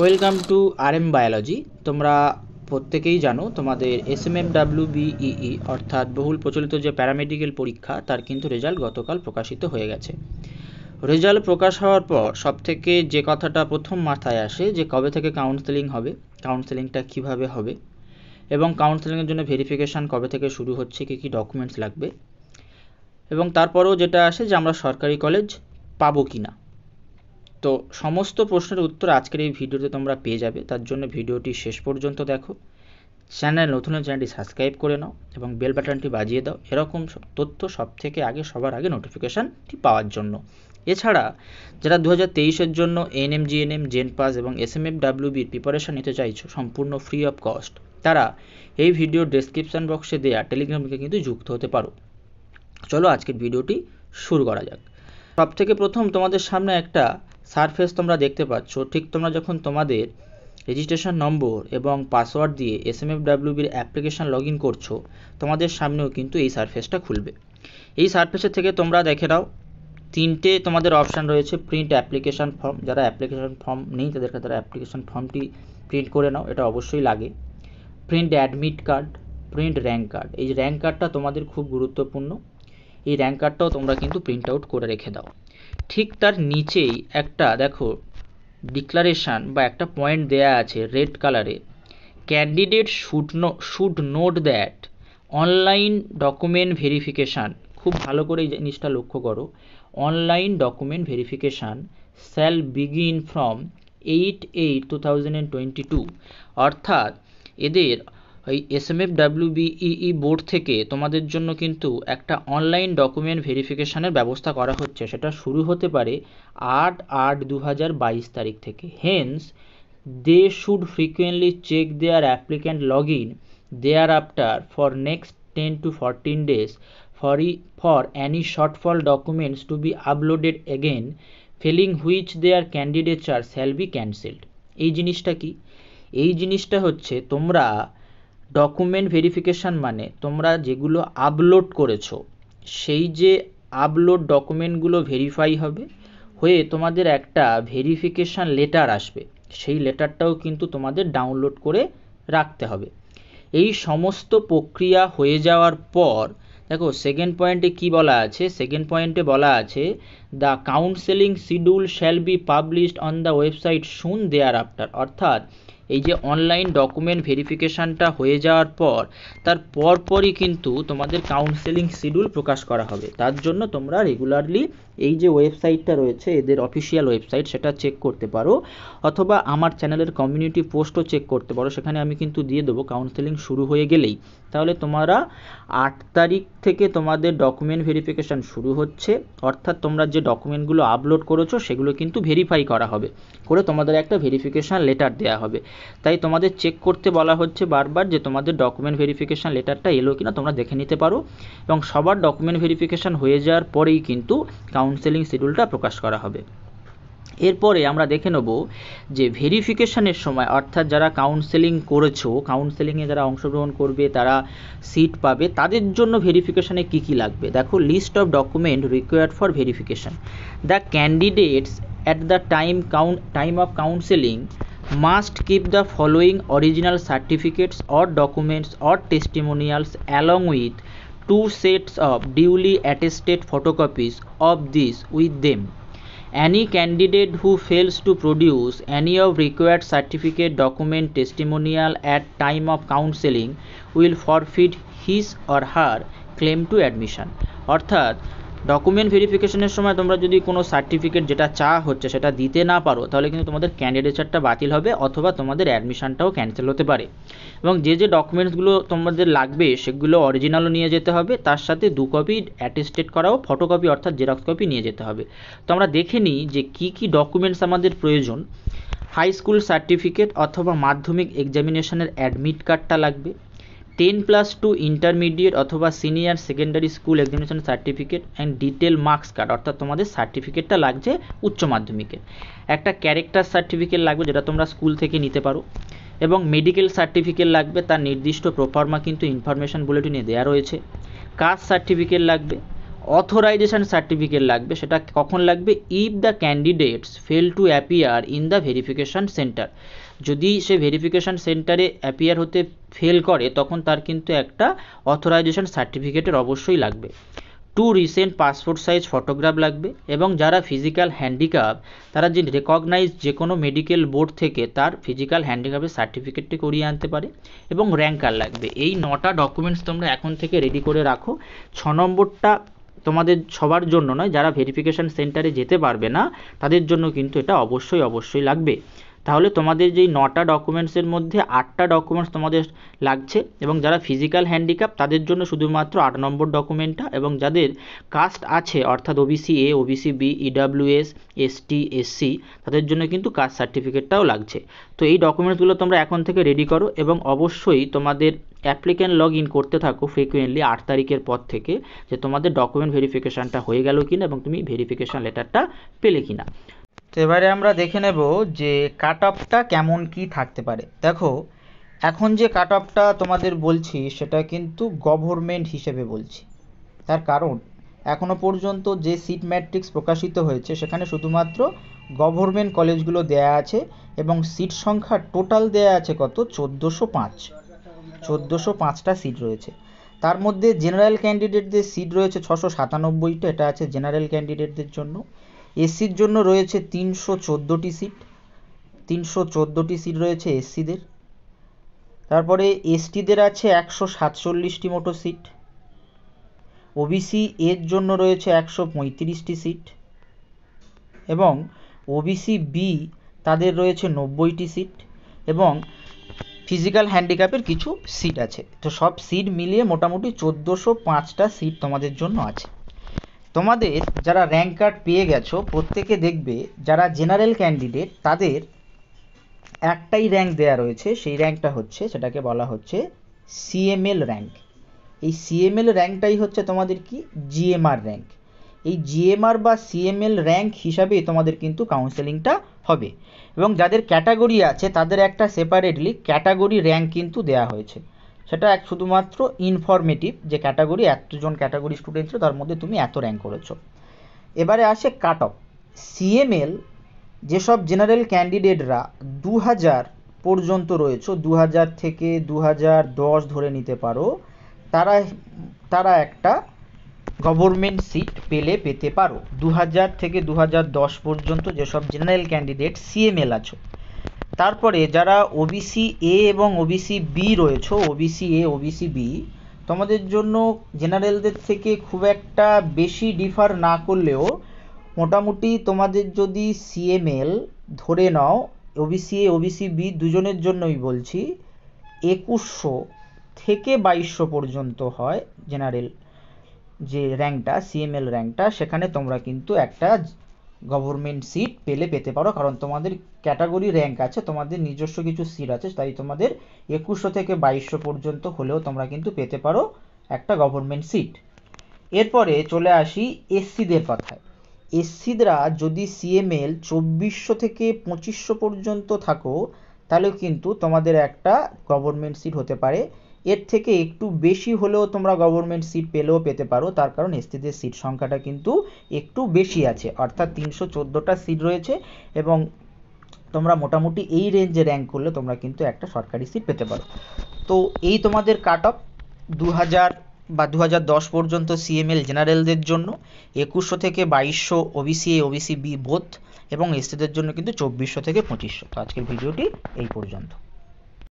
Welcome to R M biology তোমরা প্রত্যেকেই জানো তোমাদের S M F W B অর্থাৎ বহুল প্রচলিত যে প্যারামেডিক্যাল পরীক্ষা, তার কিন্তু রেজাল্ট গতকাল প্রকাশিত হয়ে গেছে। রেজাল্ট প্রকাশ হওয়ার পর সবথেকে যে কথাটা প্রথম মাথায় আসে, যে কবে থেকে কাউন্সেলিং হবে কাউন্সেলিংটা কীভাবে হবে, এবং কাউন্সেলিংয়ের জন্য ভেরিফিকেশান কবে থেকে শুরু হচ্ছে, কী কী ডকুমেন্টস লাগবে, এবং তারপরেও যেটা আসে যে আমরা সরকারি কলেজ পাবো কি না তো সমস্ত প্রশ্নের উত্তর আজকের এই ভিডিওতে তোমরা পেয়ে যাবে। তার জন্য ভিডিওটি শেষ পর্যন্ত দেখো। চ্যানেল নতুন চ্যানেলটি সাবস্ক্রাইব করে নাও এবং বেল বাটনটি বাজিয়ে দাও। এরকম তথ্য সব থেকে আগে, সবার আগে নোটিফিকেশানটি পাওয়ার জন্য। এছাড়া যারা দু হাজার তেইশের জন্য এনএম জিএনএম জেন পাস এবং এস এম এফ ডাব্লিউবির প্রিপারেশান নিতে চাইছো, সম্পূর্ণ ফ্রি অফ কস্ট তারা এই ভিডিও ডেসক্রিপশান বক্সে দেওয়া টেলিগ্রাম লিঙ্কে কিন্তু যুক্ত হতে পারো। চলো আজকের ভিডিওটি শুরু করা যাক। সব থেকে প্রথম তোমাদের সামনে একটা সারফেস তোমরা দেখতে পাচ্ছ, ঠিক তোমরা যখন তোমাদের রেজিস্ট্রেশন নম্বর এবং পাসওয়ার্ড দিয়ে এস এম এফ ডাব্লিউবির অ্যাপ্লিকেশান লগ ইন করছ, তোমাদের সামনেও কিন্তু এই সারফেসটা খুলবে। এই সারফেসের থেকে তোমরা দেখে নাও, তিনটে তোমাদের অপশান রয়েছে প্রিন্ট অ্যাপ্লিকেশান ফর্ম যারা অ্যাপ্লিকেশান ফর্ম নেই তাদেরকে তারা অ্যাপ্লিকেশান ফর্মটি প্রিন্ট করে নাও, এটা অবশ্যই লাগে। Print admit card print rank card এই র্যাঙ্ক কার্ডটা তোমাদের খুব গুরুত্বপূর্ণ, এই র্যাঙ্ক কার্ডটাও তোমরা কিন্তু প্রিন্ট আউট করে রেখে দাও। ঠিক তার নিচেই একটা, দেখো ডিক্লারেশান বা একটা পয়েন্ট দেয়া আছে রেড কালারে candidate should no should note that online document verification খুব ভালো করে এই জিনিসটা লক্ষ্য করো online document verification shall begin from eight eight two thousand and twenty two অর্থাৎ এদের ওই S M F WB board থেকে তোমাদের জন্য কিন্তু একটা অনলাইন ডকুমেন্ট ভেরিফিকেশানের ব্যবস্থা করা হচ্ছে। সেটা শুরু হতে পারে আট আট দু হাজার বাইশ তারিখ থেকে। Hence they should frequently check their applicant log in thereafter for next ten to fourteen days for E for any shortfall documents to be uploaded again failing which their candidature shall be cancelled এই জিনিসটা কি? এই জিনিসটা হচ্ছে তোমরা document verification মানে তোমরা যেগুলো আপলোড করেছ, সেই যে আপলোড ডকুমেন্টগুলো ভেরিফাই হবে, হয়ে তোমাদের একটা ভেরিফিকেশান লেটার আসবে। সেই লেটারটাও কিন্তু তোমাদের ডাউনলোড করে রাখতে হবে। এই সমস্ত প্রক্রিয়া হয়ে যাওয়ার পর, দেখো সেকেন্ড পয়েন্টে কি বলা আছে? সেকেন্ড পয়েন্টে বলা আছে the counselling schedule shall be published on the website soon thereafter অর্থাৎ এই যে অনলাইন ডকুমেন্ট ভেরিফিকেশানটা হয়ে যাওয়ার পর, তার পরপরই কিন্তু তোমাদের কাউন্সেলিং শিডিউল প্রকাশ করা হবে। তার জন্য তোমরা রেগুলারলি এই যে ওয়েবসাইটটা রয়েছে, এদের অফিসিয়াল ওয়েবসাইট সেটা চেক করতে পারো, অথবা আমার চ্যানেলের কমিউনিটি পোস্টও চেক করতে পারো। সেখানে আমি কিন্তু দিয়ে দেবো কাউন্সেলিং শুরু হয়ে গেলেই। তাহলে তোমরা আট তারিখ থেকে তোমাদের ডকুমেন্ট ভেরিফিকেশান শুরু হচ্ছে, অর্থাৎ তোমরা যে ডকুমেন্টগুলো আপলোড করেছ সেগুলো কিন্তু ভেরিফাই করা হবে, করে তোমাদের একটা ভেরিফিকেশান লেটার দেওয়া হবে। তাই তোমাদের চেক করতে বলা হচ্ছে বারবার যে তোমাদের ডকুমেন্ট ভেরিফিকেশান লেটারটা এলো কিনা তোমরা দেখে নিতে পারো, এবং সবার ডকুমেন্ট ভেরিফিকেশান হয়ে যাওয়ার পরেই কিন্তু কাউন্সেলিং শিডিউলটা প্রকাশ করা হবে। এরপরে আমরা দেখে নেব যে ভেরিফিকেশানের সময়, অর্থাৎ যারা কাউন্সেলিং করেছ কাউন্সেলিংয়ে যারা অংশগ্রহণ করবে, তারা সিট পাবে, তাদের জন্য ভেরিফিকেশানে কী কী লাগবে দেখো list of document required for verification the candidates at the time count time of counselling must keep the following original certificates or documents or testimonials along with two sets of duly attested photocopies of this with them. Any candidate who fails to produce any of required certificate, document, testimonial at time of counseling will forfeit his or her claim to admission. অর্থাৎ document ভেরিফিকেশনের সময় তোমরা যদি কোনো certificate যেটা চা হচ্ছে সেটা দিতে না পারো, তাহলে কিন্তু তোমাদের ক্যান্ডিডেচারটা বাতিল হবে অথবা তোমাদের অ্যাডমিশনটাও ক্যান্সেল হতে পারে। এবং যে যে ডকুমেন্টসগুলো তোমাদের লাগবে, সেগুলো অরিজিনালও নিয়ে যেতে হবে, তার সাথে দু কপি অ্যাটেস্টেড করাও ফটোকপি অর্থাৎ জেরক্স কপি নিয়ে যেতে হবে। তো আমরা দেখে নিই যে কী কী ডকুমেন্টস আমাদের প্রয়োজন। হাই স্কুল সার্টিফিকেট অথবা মাধ্যমিক এক্সামিনেশনের অ্যাডমিট কার্ডটা লাগবে। টেন প্লাস টু ইন্টারমিডিয়েট অথবা senior secondary school examination certificate and detail marks card অর্থাৎ তোমাদের সার্টিফিকেটটা লাগছে উচ্চ মাধ্যমিকের একটা ক্যারেক্টার সার্টিফিকেট লাগবে যেটা তোমরা স্কুল থেকে নিতে পারো এবং মেডিকেল সার্টিফিকেট লাগবে, তার নির্দিষ্ট প্রফর্মা কিন্তু ইনফরমেশান বুলেটিনে দেওয়া রয়েছে। কাস্ট সার্টিফিকেট লাগবে অথরাইজেশন সার্টিফিকেট লাগবে, সেটা কখন লাগবে? If the candidates fail to appear in the verification centre যদি সে ভেরিফিকেশান সেন্টারে অ্যাপিয়ার হতে ফেল করে, তখন তার কিন্তু একটা অথরাইজেশন সার্টিফিকেটের অবশ্যই লাগবে। Two recent passport size photograph লাগবে এবং যারা ফিজিক্যাল হ্যান্ডিক্যাপ তারা যে রেকগনাইজ যে কোনো মেডিকেল বোর্ড থেকে তার ফিজিক্যাল হ্যান্ডিক্যাপের সার্টিফিকেটটি করিয়ে আনতে পারে এবং র্যাঙ্কার লাগবে। এই নটা ডকুমেন্টস তোমরা এখন থেকে রেডি করে রাখো। ছ নম্বরটা তোমাদের সবার জন্য নয়, যারা ভেরিফিকেশান সেন্টারে যেতে পারবে না, তাদের জন্য কিন্তু এটা অবশ্যই অবশ্যই লাগবে। তাহলে তোমাদের যেই নটা ডকুমেন্টসের মধ্যে আটটা ডকুমেন্টস তোমাদের লাগছে এবং যারা ফিজিক্যাল হ্যান্ডিক্যাপ তাদের জন্য শুধুমাত্র আট নম্বর ডকুমেন্টটা এবং যাদের কাস্ট আছে, অর্থাৎ OBC A OBC B EWS ST SC তাদের জন্য কিন্তু কাস্ট সার্টিফিকেটটাও লাগছে। তো এই ডকুমেন্টসগুলো তোমরা এখন থেকে রেডি করো এবং অবশ্যই তোমাদের অ্যাপ্লিক্যান্ট লগ ইন করতে থাকো ফ্রিকুয়েন্টলি আট তারিখের পর থেকে, যে তোমাদের ডকুমেন্ট ভেরিফিকেশানটা হয়ে গেল কিনা এবং তুমি ভেরিফিকেশান লেটারটা পেলে কিনা। তো এবারে আমরা দেখে নেব যে কাট অফটা কেমন কি থাকতে পারে। দেখো, এখন যে কাট অফটা তোমাদের বলছি, সেটা কিন্তু গভর্নমেন্ট হিসেবে বলছি। তার কারণ এখনও পর্যন্ত যে সিট ম্যাট্রিক্স প্রকাশিত হয়েছে, সেখানে শুধুমাত্র গভর্নমেন্ট কলেজগুলো দেয়া আছে এবং সিট সংখ্যা টোটাল দেয়া আছে কত? চোদ্দোশো পাঁচ। চোদ্দোশো পাঁচটা সিট রয়েছে। তার মধ্যে জেনারেল ক্যান্ডিডেটদের সিট রয়েছে ছশো সাতানব্বইটা। এটা আছে জেনারেল ক্যান্ডিডেটদের জন্য। এসসির জন্য রয়েছে তিনশো চোদ্দোটি সিট, তিনশো চোদ্দোটি সিট রয়েছে এসসিদের। তারপরে এসটিদের আছে একশো সাতচল্লিশটি মোটো সিট। ওবিসি এর জন্য রয়েছে একশো পঁয়ত্রিশটি সিট। এবং ওবিসি বি তাদের রয়েছে নব্বইটি সিট এবং ফিজিক্যাল হ্যান্ডিক্যাপের কিছু সিট আছে। তো সব সিট মিলিয়ে মোটামুটি চোদ্দোশো পাঁচটা সিট তোমাদের জন্য আছে। তোমাদের যারা র্যাঙ্ক কার্ড পেয়ে গেছো, প্রত্যেকে দেখবে যারা জেনারেল ক্যান্ডিডেট তাদের একটাই র্যাঙ্ক দেয়া রয়েছে। সেই র্যাঙ্কটা হচ্ছে, সেটাকে বলা হচ্ছে সিএমএল র্যাঙ্ক এই সিএমএল র্যাঙ্কটাই হচ্ছে তোমাদের কি? জিএমআর র্যাঙ্ক এই জিএমআর বা সিএমএল র্যাঙ্ক হিসাবেই তোমাদের কিন্তু কাউন্সেলিংটা হবে। এবং যাদের ক্যাটাগরি আছে, তাদের একটা সেপারেটলি ক্যাটাগরি র্যাঙ্ক কিন্তু দেয়া হয়েছে। সেটা এক শুধুমাত্র ইনফরমেটিভ যে ক্যাটাগরি এতজন ক্যাটাগরি স্টুডেন্ট ছিল তার মধ্যে তুমি এত র্যাঙ্ক করেছ। এবারে আসে কাট অফ সিএমএল যেসব জেনারেল ক্যান্ডিডেটরা দু হাজার পর্যন্ত রয়েছে দু হাজার থেকে দু হাজার দশ ধরে নিতে পারো, তারা তারা একটা গভর্নমেন্ট সিট পেলে পেতে পারো। দু হাজার থেকে দু হাজার দশ পর্যন্ত যেসব জেনারেল ক্যান্ডিডেট সিএমএল আছো। তারপরে যারা ওবিসি এ এবং ওবিসি বি রয়েছে ওবিসি এ ওবিসি বি তোমাদের জন্য জেনারেলদের থেকে খুব একটা বেশি ডিফার না করলেও মোটামুটি তোমাদের যদি সিএমএল ধরে নাও ওবিসি এ ওবিসি বি দুজনের জন্যই বলছি, একুশশো থেকে বাইশশো পর্যন্ত হয় জেনারেল যে র্যাঙ্কটা সিএমএল র্যাঙ্কটা সেখানে তোমরা কিন্তু একটা গভর্নমেন্ট সিট পেলে পেতে পারো, কারণ তোমাদের ক্যাটাগরি র্যাঙ্ক আছে, তোমাদের নিজস্ব কিছু সিট আছে, তাই তোমাদের একুশশো থেকে বাইশশো পর্যন্ত হলেও তোমরা কিন্তু পেতে পারো একটা গভর্নমেন্ট সিট এরপরে চলে আসি এসসিদের কথায়। এসসিদরা যদি সিএমএল চব্বিশশো থেকে পঁচিশশো পর্যন্ত থাকো তাহলেও কিন্তু তোমাদের একটা গভর্নমেন্ট সিট হতে পারে। এর থেকে একটু বেশি হলেও তোমরা গভর্নমেন্ট সিট পেলেও পেতে পারো। তার কারণ এসটিদের সিট সংখ্যাটা কিন্তু একটু বেশি আছে। অর্থাৎ তিনশো চোদ্দোটা সিট রয়েছে এবং তোমরা মোটামুটি এই রেঞ্জে র্যাঙ্ক করলে তোমরা কিন্তু একটা সরকারি সিট পেতে পারো। তো এই তোমাদের কাট অফ দু হাজার বা দু হাজার দশ পর্যন্ত সিএমএল জেনারেলদের জন্য, একুশশো থেকে বাইশশো OBC A OBC B both এবং এসটিদের জন্য কিন্তু চব্বিশশো থেকে পঁচিশশো। তো আজকের ভিডিওটি এই পর্যন্ত।